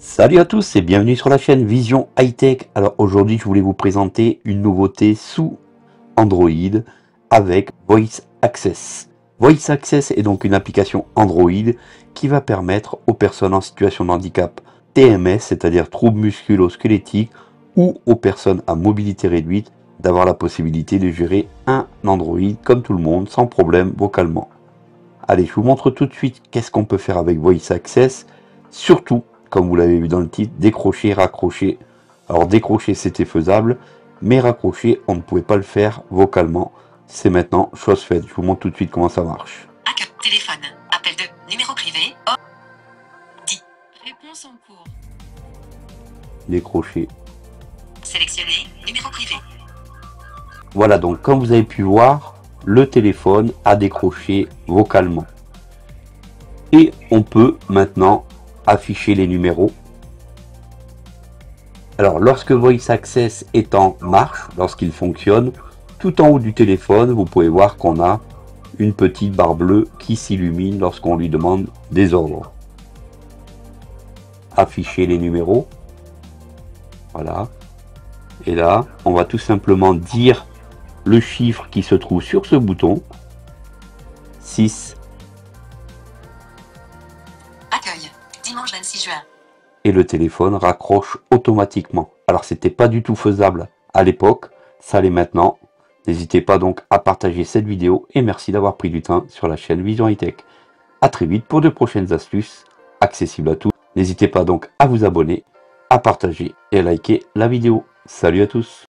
Salut à tous et bienvenue sur la chaîne Vision High Tech. Alors aujourd'hui je voulais vous présenter une nouveauté sous Android avec Voice Access. Voice Access est donc une application Android qui va permettre aux personnes en situation de handicap TMS, c'est-à-dire troubles musculo-squelettiques ou aux personnes à mobilité réduite d'avoir la possibilité de gérer un Android comme tout le monde sans problème vocalement. Allez, je vous montre tout de suite qu'est-ce qu'on peut faire avec Voice Access. Surtout, comme vous l'avez vu dans le titre, décrocher, raccrocher. Alors décrocher c'était faisable, mais raccrocher on ne pouvait pas le faire vocalement. C'est maintenant chose faite. Je vous montre tout de suite comment ça marche. Téléphone, appel de numéro privé, oh, Réponse en cours. Décrocher. sélectionné, numéro privé, Voilà donc comme vous avez pu voir, le téléphone a décroché vocalement. Et on peut maintenant afficher les numéros. Alors lorsque Voice Access est en marche, lorsqu'il fonctionne, tout en haut du téléphone, vous pouvez voir qu'on a une petite barre bleue qui s'illumine lorsqu'on lui demande des ordres. Afficher les numéros. Voilà. Et là, on va tout simplement dire le chiffre qui se trouve sur ce bouton. 6 dimanche 26 juin, et le téléphone raccroche automatiquement. Alors c'était pas du tout faisable à l'époque, ça l'est maintenant. N'hésitez pas donc à partager cette vidéo et merci d'avoir pris du temps sur la chaîne Vision High Tech. A très vite pour de prochaines astuces accessibles à tous. N'hésitez pas donc à vous abonner, à partager et à liker la vidéo. Salut à tous